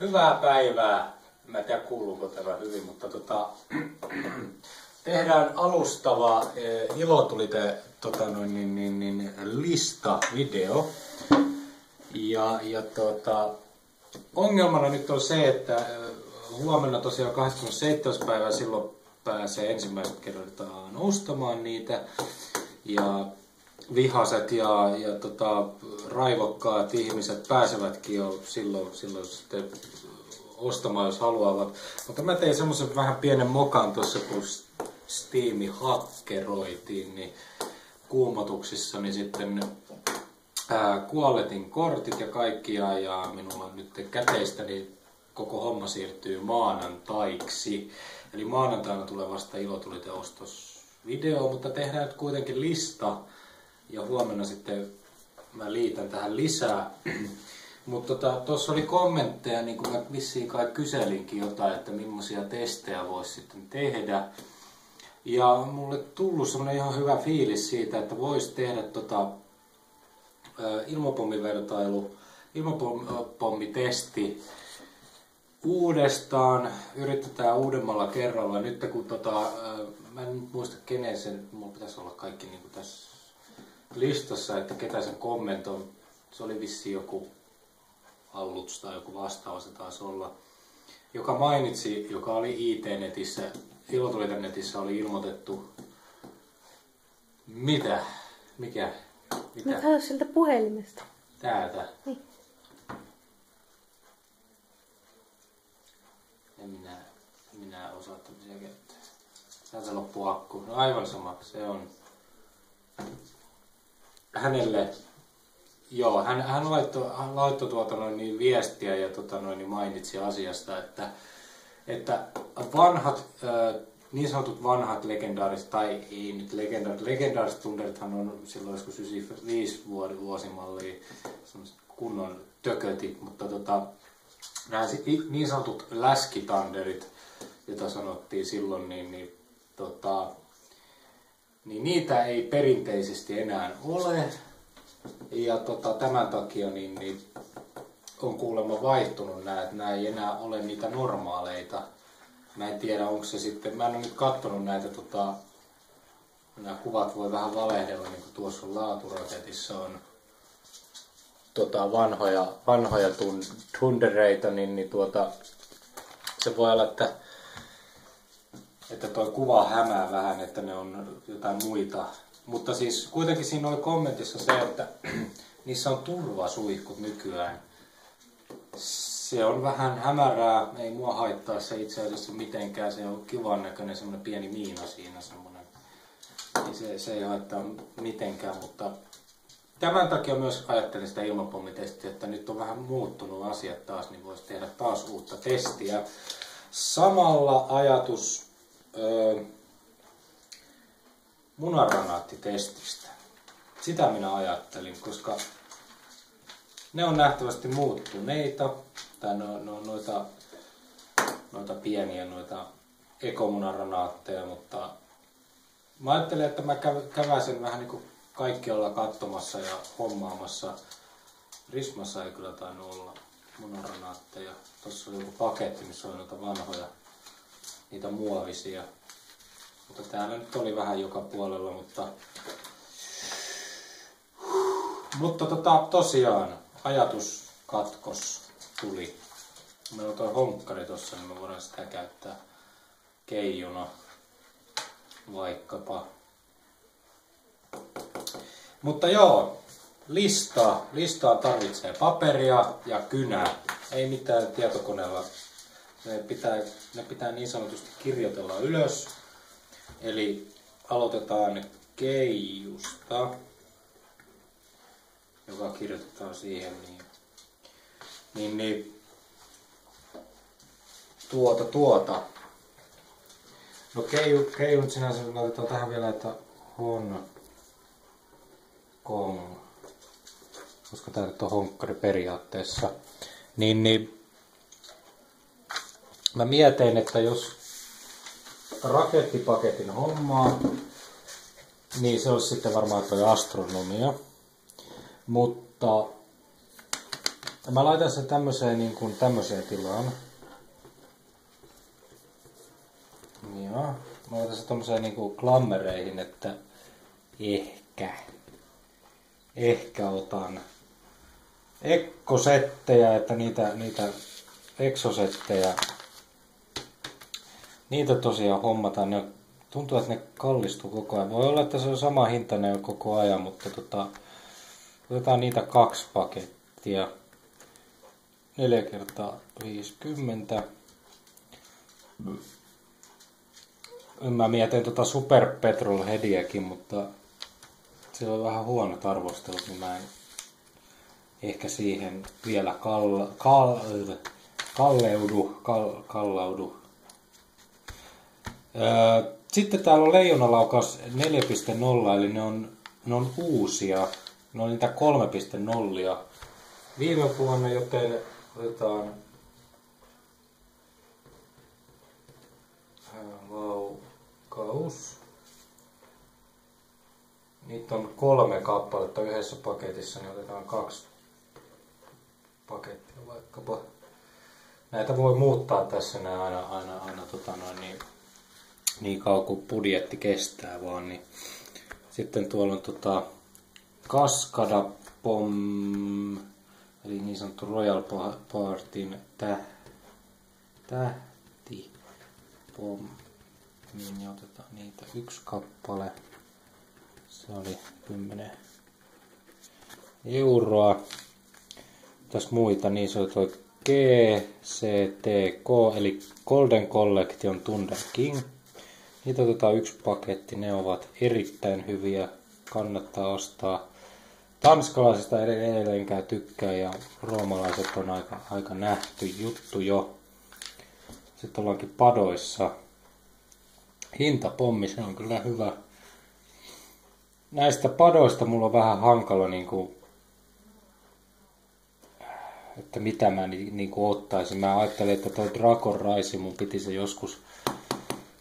Hyvää päivää. Mä en tiedä kuuluuko tämä hyvin, mutta tota, tehdään alustava eh, ilotulite tota noin, niin, niin, niin, lista video. Ja, ja tota, ongelmana nyt on se, että eh, huomenna tosiaan 27. päivä silloin pääsee ensimmäiset kertaa ostamaan niitä. Ja vihaset ja, ja tota, raivokkaat ihmiset pääsevätkin jo silloin, silloin sitten ostamaan, jos haluavat. Mutta mä tein semmoisen vähän pienen mokan tuossa, kun Steam hakkeroitiin, niin kuumotuksissa, niin sitten ää, kuolletin kortit ja kaikkia ja minulla nyt käteistä, niin koko homma siirtyy maanantaiksi. Eli maanantaina tulee vasta ilotulite ostos video, mutta tehdään nyt kuitenkin lista ja huomenna sitten mä liitän tähän lisää. Mutta tuossa tota, oli kommentteja, niin kuin mä vissiin kai kyselinkin jotain, että millaisia testejä voisi sitten tehdä. Ja mulle tullut semmoinen ihan hyvä fiilis siitä, että voisi tehdä tota, ilmapommivertailu, ilmapommitesti uudestaan, yritetään uudemmalla kerralla. Nyt kun tota, mä en muista kenen sen, mulla pitäisi olla kaikki niin kuin tässä listassa, että ketä sen kommentoi. Se oli vissi joku Alluts tai joku vastaava se taisi olla, joka mainitsi, joka oli IT-netissä, ilotulitennetissä oli ilmoitettu, mitä, mikä, mitä? No katso sieltä puhelimesta. Täältä. Niin. En minä, minä osaa tämmöisiä käyttää. Täältä loppuu akku. No aivan sama, se on hänelle Joo, hän, hän laittoi, hän laittoi tuota noin niin viestiä ja tuota noin niin mainitsi asiasta, että, että vanhat, niin sanotut vanhat legendaariset, tai ei nyt legendaariset, legendaariset tunterithan on silloin joskus 95 vuoden vuosimallia, kunnon tökötit, mutta tota, nämä niin sanotut läskitanderit, joita sanottiin silloin, niin, niin, tota, niin niitä ei perinteisesti enää ole, ja tota, tämän takia niin, niin on kuulemma vaihtunut nämä, että nämä ei enää ole niitä normaaleita. Mä en tiedä, onko se sitten, mä en ole nyt katsonut näitä, tota, nämä kuvat voi vähän valehdella, niin kuin tuossa on laaturaketissa on tota, vanhoja, vanhoja tundereita, niin, niin tuota, se voi olla, että että tuo kuva hämää vähän, että ne on jotain muita mutta siis kuitenkin siinä oli kommentissa se, että niissä on turvasuihkut nykyään. Se on vähän hämärää, ei mua haittaa se itse asiassa mitenkään, se on kivan näköinen semmoinen pieni miina siinä semmoinen. Se, se ei haittaa mitenkään, mutta tämän takia myös ajattelin sitä ilmapommitestiä, että nyt on vähän muuttunut asiat taas, niin voisi tehdä taas uutta testiä. Samalla ajatus, munaranaattitestistä. Sitä minä ajattelin, koska ne on nähtävästi muuttuneita, tai no, no, noita, noita pieniä noita ekomunaranaatteja, mutta mä ajattelin, että mä käväsen vähän niin kuin kaikki olla katsomassa ja hommaamassa. Rismassa ei kyllä tainnut olla munaranaatteja. Tuossa oli joku paketti, missä oli noita vanhoja, niitä muovisia mutta täällä nyt oli vähän joka puolella, mutta... Mutta tota, tosiaan ajatus katkos tuli. Meillä on tuo honkkari tossa, niin me voidaan sitä käyttää keijuna vaikkapa. Mutta joo, lista. Listaa tarvitsee paperia ja kynää. Ei mitään tietokoneella. Ne pitää, ne pitää niin sanotusti kirjoitella ylös Eli aloitetaan keijusta, joka kirjoitetaan siihen niin, niin, niin tuota tuota. No keiju, keiju sinänsä laitetaan tähän vielä, että hon kong, koska tää nyt on honkkari periaatteessa. Niin, niin mä mietin, että jos rakettipaketin hommaa, niin se olisi sitten varmaan toi astronomia. Mutta Mä laitan sen tämmöiseen, niin kuin, tämmöiseen tilaan. Joo. Mä laitan sen tämmöiseen niin kuin klammereihin, että ehkä. Ehkä otan ekkosettejä, että niitä, niitä eksosettejä, niitä tosiaan hommataan. Ne tuntuu, että ne kallistuu koko ajan. Voi olla, että se on sama hintainen koko ajan, mutta tota, otetaan niitä kaksi pakettia. 4 kertaa 50. Mä mietin tota Super Petrol Headiäkin, mutta se on vähän huonot arvostelut, niin mä en ehkä siihen vielä kall, kall, kalleudu, kall, kallaudu. Sitten täällä on leijonalaukaus 4.0, eli ne on, ne on uusia. Ne on niitä 3.0 viime vuonna, joten otetaan laukaus. Niitä on kolme kappaletta yhdessä paketissa, niin otetaan kaksi pakettia vaikkapa. Näitä voi muuttaa tässä näin aina, aina, aina tota noin, niin, niin kauan kuin budjetti kestää vaan. Niin. Sitten tuolla on tota, Kaskada Pom, eli niin sanottu Royal Partyn täh, tähti Pom. Niin otetaan niitä yksi kappale. Se oli 10 euroa. Tässä muita, niin se oli toi GCTK, eli Golden Collection Thunder King. Niitä otetaan yksi paketti, ne ovat erittäin hyviä, kannattaa ostaa. Tanskalaisista edelleenkään tykkää ja roomalaiset on aika, aika nähty juttu jo. Sitten ollaankin padoissa. Hintapommi, se on kyllä hyvä. Näistä padoista mulla on vähän hankala niin kuin että mitä mä ni, niin kuin ottaisin. Mä ajattelin, että toi Dragon Rise, mun piti se joskus,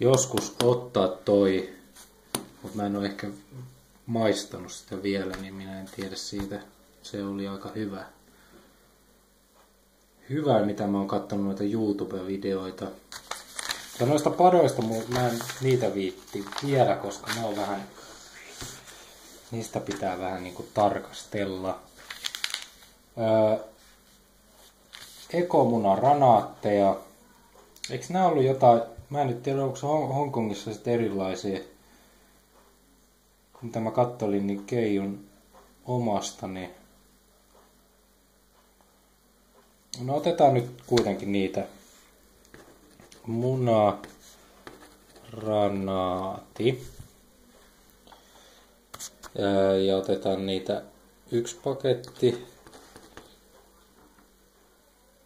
joskus ottaa toi, mutta mä en ole ehkä maistanut sitä vielä, niin minä en tiedä siitä. Se oli aika hyvä. Hyvä, mitä mä oon katsonut noita YouTube-videoita. Ja noista padoista mä en niitä viitti vielä, koska ne on vähän... Niistä pitää vähän niinku tarkastella. Öö, Ekomuna ranaatteja. Eikö nämä ollut jotain, mä en nyt tiedä onko Hongkongissa sitten erilaisia. Mitä mä kattelin, niin Keijun omasta, niin No otetaan nyt kuitenkin niitä. Muna, ranaati. Ja otetaan niitä yksi paketti.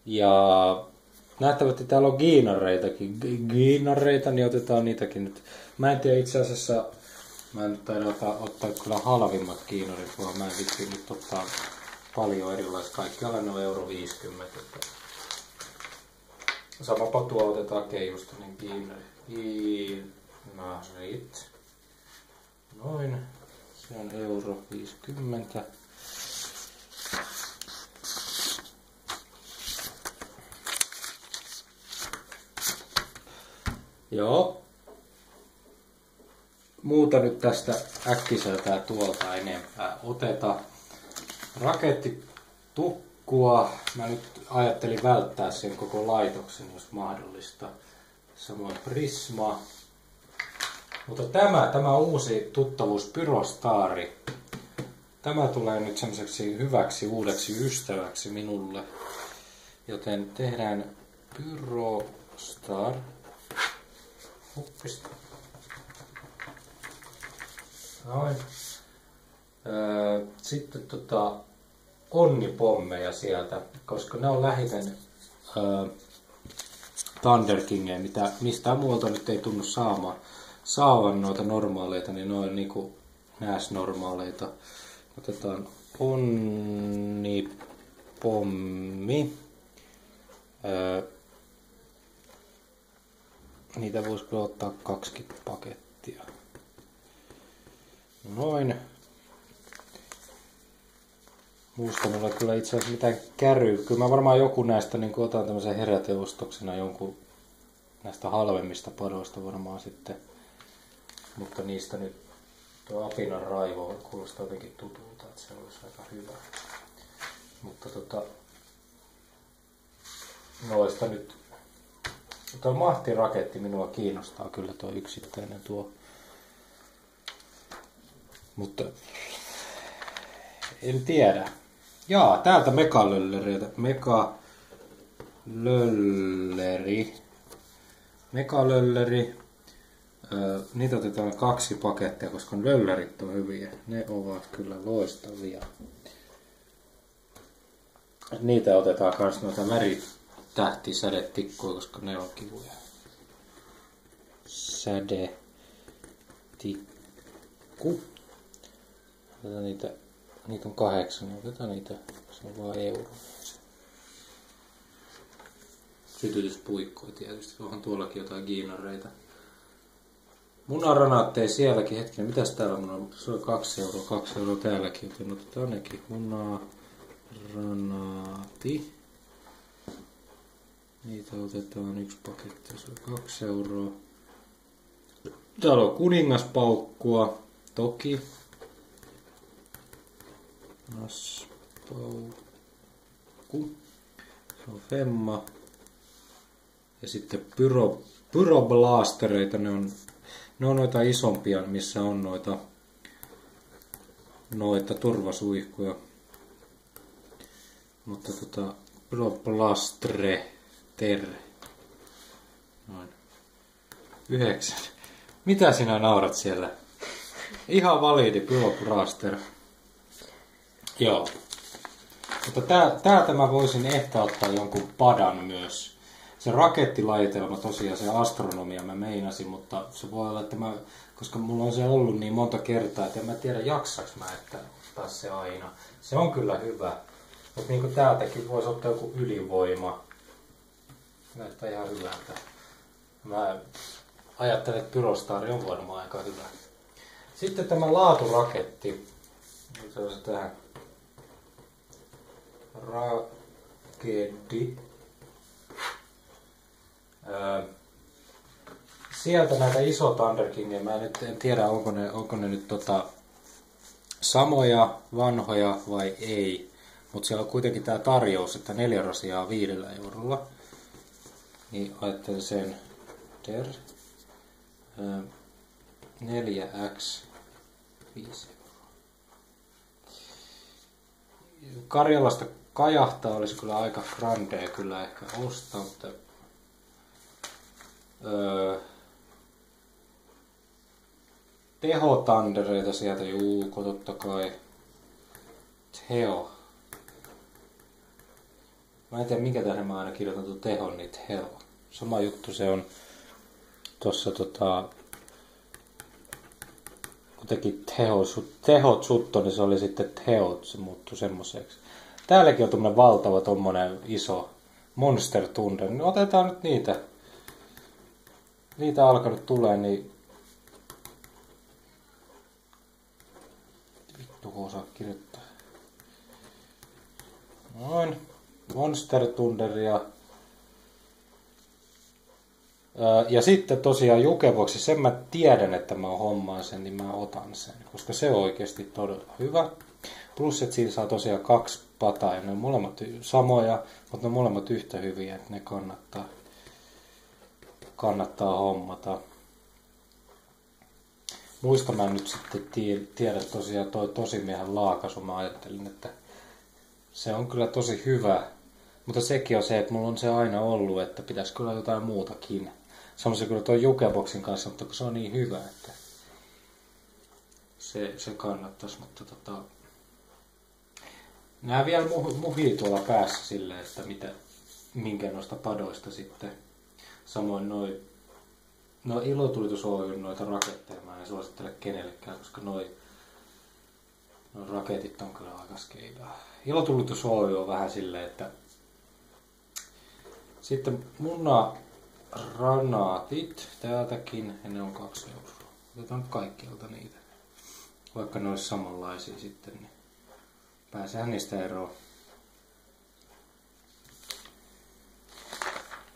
Ja nähtävästi täällä on giinareitakin. Giinareita, niin otetaan niitäkin nyt. Mä en tiedä itse asiassa, mä en nyt ottaa, ottaa kyllä halvimmat kiinarit, vaan mä en vitsi nyt ottaa paljon erilaisia. Kaikkialla ne on euro 50. Että sama patua otetaan keijusta, niin kiinari. Kiinarit. Noin. Se on euro 50. Joo. Muuta nyt tästä äkkiseltään tuolta enempää oteta. Rakettitukkua. Mä nyt ajattelin välttää sen koko laitoksen, jos mahdollista. Samoin Prisma. Mutta tämä, tämä uusi tuttavuus Pyrostari, tämä tulee nyt semmoiseksi hyväksi uudeksi ystäväksi minulle. Joten tehdään Pyrostar Huppista. Noin. Öö, sitten tota, onnipommeja sieltä, koska ne on lähiten öö, Thunder Kingia, mitä mistään muualta nyt ei tunnu saamaan, saavan noita normaaleita, niin ne on niinku NAS-normaaleita. Otetaan onnipommi. Öö, Niitä voisi kyllä ottaa 20 pakettia. Noin. muista mulla kyllä itse asiassa mitään käry. Kyllä mä varmaan joku näistä niin otan tämmöisen heräteostoksena jonkun näistä halvemmista padoista varmaan sitten. Mutta niistä nyt tuo Apinan raivo kuulostaa jotenkin tutulta, että se olisi aika hyvä. Mutta tota, noista nyt, tuo mahtiraketti minua kiinnostaa kyllä tuo yksittäinen tuo. Mutta en tiedä. Jaa, täältä mekalöllereiltä. Meka lölleri. Mekalölleri. Öö, niitä otetaan kaksi pakettia, koska löllerit on hyviä. Ne ovat kyllä loistavia. Niitä otetaan myös noita väritähtisädetikkuja, koska ne on kivuja. Sädetikku. Otetaan niitä niitä on kahdeksan, niin otetaan niitä, se on vaan euro. Sytytyspuikkoja tietysti, onhan tuollakin jotain giinareita. Munaranaatteja sielläkin, hetkinen, mitäs täällä on? Se on kaksi euroa, kaksi euroa täälläkin, joten otetaan nekin. Munaranaati. Niitä otetaan yksi paketti, se on kaksi euroa. Täällä on kuningaspaukkua, toki. Naspaukku. Se on Femma. Ja sitten pyro, pyroblastereita, ne on, ne on noita isompia, missä on noita, noita turvasuihkuja. Mutta tota, pyroblastre, ter. Noin. Yhdeksän. Mitä sinä naurat siellä? Ihan validi pyroblaster. Joo. Mutta täältä mä voisin ehkä ottaa jonkun padan myös. Se rakettilaitelma tosiaan, se astronomia mä meinasin, mutta se voi olla, että mä, koska mulla on se ollut niin monta kertaa, että en mä tiedä jaksaks mä, että ottaa se aina. Se on kyllä hyvä. Mutta niin täältäkin voisi ottaa joku ylivoima. Näyttää ihan hyvältä. Mä ajattelen, että Pyrostari on varmaan aika hyvä. Sitten tämä laaturaketti. Se on tähän Rakedi. Öö, sieltä näitä iso Thunder Kingia, mä nyt en tiedä onko ne, onko ne nyt tota, samoja, vanhoja vai ei. Mutta siellä on kuitenkin tämä tarjous, että neljä rasiaa viidellä eurolla. Niin ajattelin sen der. 4x 5 euroa. Karjalasta kajahtaa olisi kyllä aika grandea kyllä ehkä ostaa, mutta öö, tehotandereita sieltä, juuko totta kai. Teo. Mä en tiedä minkä tähden mä aina kirjoitan tuon tehon, niin teo. Sama juttu se on tuossa tota, kun teki teho, tehot sutto, niin se oli sitten teot, se muuttui semmoiseksi. Täälläkin on tämmönen valtava tommonen iso Monster Thunder. Niin otetaan nyt niitä. Niitä alkanut tulee, niin... Vittu kun osaa kirjoittaa. Noin. Monster Thunderia. Ja sitten tosiaan Jukevoksi, sen mä tiedän, että mä hommaan sen, niin mä otan sen, koska se on oikeasti todella hyvä. Plus, että siinä saa tosiaan kaksi pataa ja ne on molemmat samoja, mutta ne on molemmat yhtä hyviä, että ne kannattaa, kannattaa hommata. Muista mä nyt sitten tiedä tosiaan toi tosimiehen laakasu, mä ajattelin, että se on kyllä tosi hyvä, mutta sekin on se, että mulla on se aina ollut, että pitäisi kyllä jotain muutakin. Samoin kyllä tuo Jukeboxin kanssa, mutta se on niin hyvä, että se, se kannattaisi, mutta tota, Nämä vielä muhii tuolla päässä silleen, että mitä, minkä noista padoista sitten. Samoin noin No ilotulitus Oy noita raketteja mä en suosittele kenellekään, koska noi, no raketit on kyllä aika skeivää. Ilotulitus Oy on vähän silleen, että sitten munna ranaatit täältäkin, ja ne on kaksi euroa. Otetaan kaikkialta niitä. Vaikka ne olisi samanlaisia sitten, niin Pääsehän niistä eroon.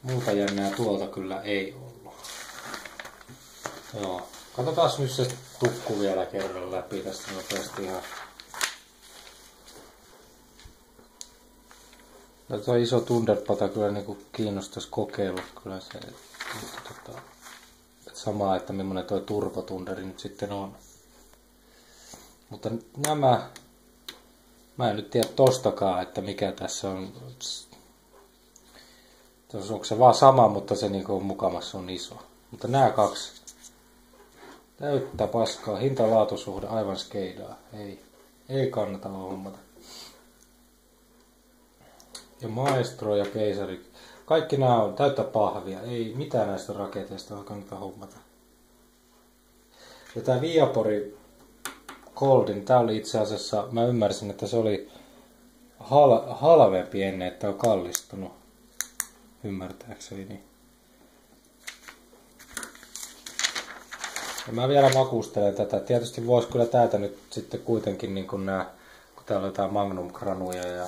Muuta jännää tuolta kyllä ei ollut. Joo. Katsotaan nyt se tukku vielä kerran läpi tästä nopeasti ihan. No tuo iso Thunderpata kyllä niinku kiinnostaisi kokeilla kyllä se, mutta tota, samaa, että millainen tuo turbotunderi nyt sitten on. Mutta nämä, mä en nyt tiedä tostakaan, että mikä tässä on. Onko se vaan sama, mutta se niinku on mukamassa on iso. Mutta nämä kaksi täyttä paskaa. Hinta-laatusuhde aivan skeidaa. Ei, ei kannata hommata. Ja maestro ja keisari. Kaikki nämä on täyttä pahvia. Ei mitään näistä raketeista kannata hommata. Ja tämä Viapori Goldin, tämä oli itse asiassa, mä ymmärsin, että se oli hal, halvempi ennen, että on kallistunut. Ymmärtääkseni. Niin. Ja mä vielä makustelen tätä. Tietysti voisi kyllä täältä nyt sitten kuitenkin niin kuin nämä, kun täällä on jotain Magnum ja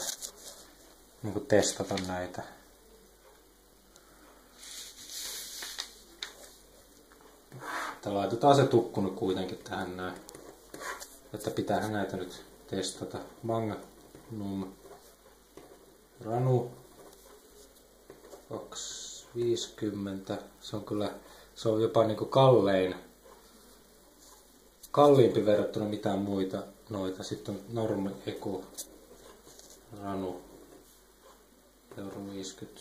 niin testata näitä. Että laitetaan se tukkunut kuitenkin tähän näin. Että pitäähän näitä nyt testata. Magnum Ranu 250. Se on kyllä, se on jopa niinku kallein, kalliimpi verrattuna mitään muita noita. Sitten on Norm Eco Ranu euro 50.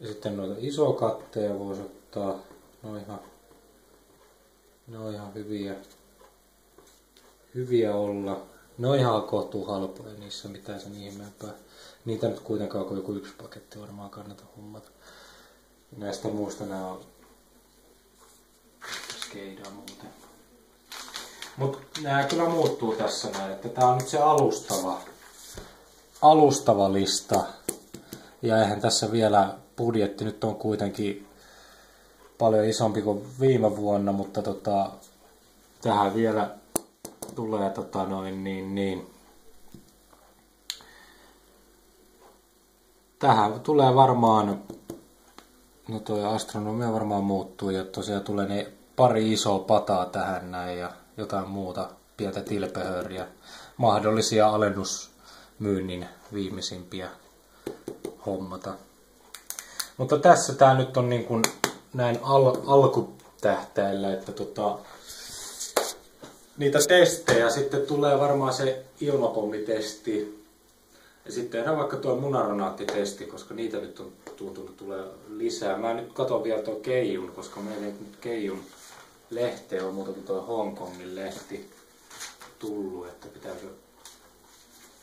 Ja sitten noita katteja voisi ottaa. Ne on ihan, ne on ihan hyviä, hyviä olla. Ne on ihan kohtuu halpoja niissä mitään sen ihmeempää. Niitä nyt kuitenkaan kuin joku yksi paketti varmaan kannata hommata. Näistä muusta nämä on skeidaa muuten. Mutta nämä kyllä muuttuu tässä näin, että tämä on nyt se alustava, alustava lista. Ja eihän tässä vielä budjetti nyt on kuitenkin paljon isompi kuin viime vuonna, mutta tota, tähän vielä tulee tota noin niin, niin tähän tulee varmaan, no toi astronomia varmaan muuttuu ja tosiaan tulee ne pari isoa pataa tähän näin ja jotain muuta pientä tilpehöriä, mahdollisia alennusmyynnin viimeisimpiä hommata. Mutta tässä tämä nyt on niin kuin näin al- alkutähtäillä, että tota, niitä testejä sitten tulee varmaan se ilmapommitesti ja sitten tehdään vaikka tuo munaronaattitesti, koska niitä nyt on tuntunut tulee lisää. Mä nyt katson vielä tuo Keijun, koska meillä ei nyt Keijun lehteä on muuta kuin tuo Hongkongin lehti tullut, että pitääkö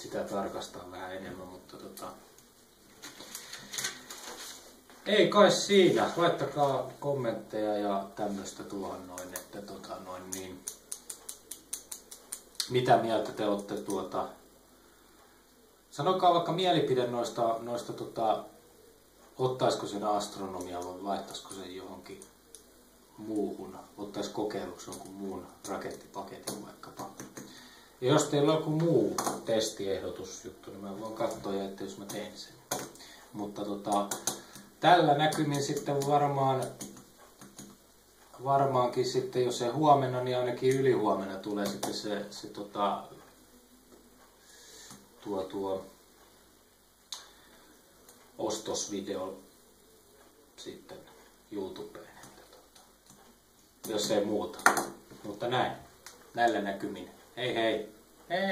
sitä tarkastaa vähän enemmän, mutta tota, ei kai siinä. Laittakaa kommentteja ja tämmöistä tuohon noin, että tota noin niin. Mitä mieltä te olette tuota Sanokaa vaikka mielipide noista, noista tota, ottaisiko sen astronomia vai laittaisiko sen johonkin muuhun, ottaisi kokeiluksi jonkun muun rakettipaketin vaikkapa. Ja jos teillä on joku muu testiehdotusjuttu, niin mä voin katsoa, että jos mä teen sen. Mutta tota, tällä näkymin sitten varmaan, varmaankin sitten, jos ei huomenna, niin ainakin ylihuomenna tulee sitten se, se tota, tuo, tuo ostosvideo sitten YouTubeen. Tuota, jos ei muuta. Mutta näin. Näillä näkymin. Hey, hey. Hey.